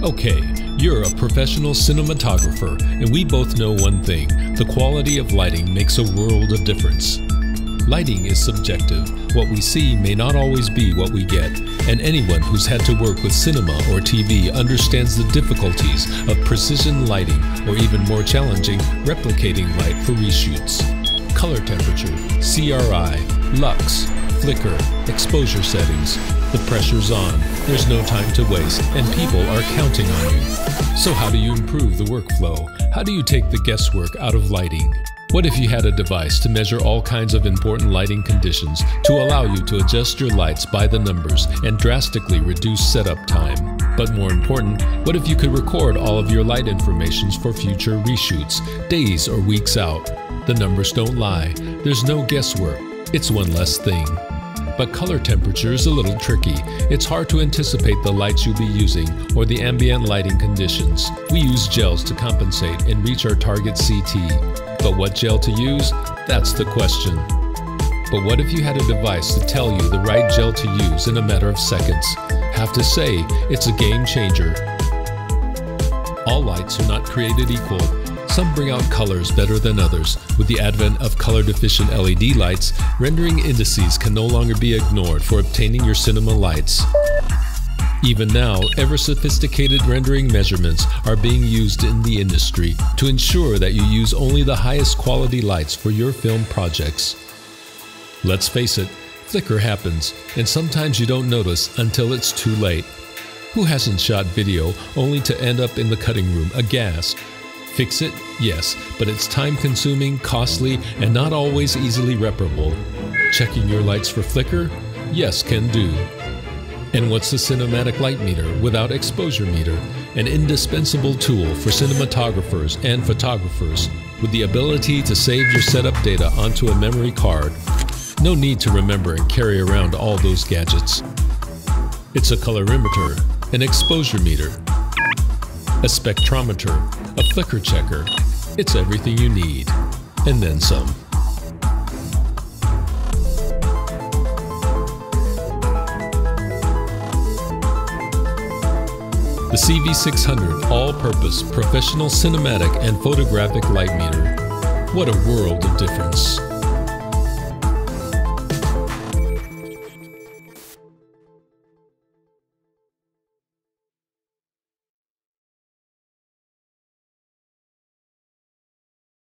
Okay, you're a professional cinematographer, and we both know one thing the quality of lighting makes a world of difference. Lighting is subjective. What we see may not always be what we get, and anyone who's had to work with cinema or TV understands the difficulties of precision lighting, or even more challenging, replicating light for reshoots. Color temperature, CRI, lux, flicker, exposure settings. The pressure's on, there's no time to waste, and people are counting on you. So, how do you improve the workflow? How do you take the guesswork out of lighting? What if you had a device to measure all kinds of important lighting conditions to allow you to adjust your lights by the numbers and drastically reduce setup time? But more important, what if you could record all of your light informations for future reshoots, days or weeks out? The numbers don't lie. There's no guesswork. It's one less thing. But color temperature is a little tricky. It's hard to anticipate the lights you'll be using or the ambient lighting conditions. We use gels to compensate and reach our target CT. But what gel to use? That's the question. But what if you had a device to tell you the right gel to use in a matter of seconds? Have to say, it's a game changer. All lights are not created equal. Some bring out colors better than others. With the advent of color deficient LED lights, rendering indices can no longer be ignored for obtaining your cinema lights. Even now, ever sophisticated rendering measurements are being used in the industry to ensure that you use only the highest quality lights for your film projects. Let's face it, flicker happens, and sometimes you don't notice until it's too late. Who hasn't shot video only to end up in the cutting room aghast Fix it? Yes, but it's time consuming, costly, and not always easily reparable. Checking your lights for flicker? Yes, can do. And what's the cinematic light meter without exposure meter? An indispensable tool for cinematographers and photographers with the ability to save your setup data onto a memory card. No need to remember and carry around all those gadgets. It's a colorimeter, an exposure meter, a spectrometer, a flicker checker. It's everything you need, and then some. The CV600 all-purpose professional cinematic and photographic light meter. What a world of difference.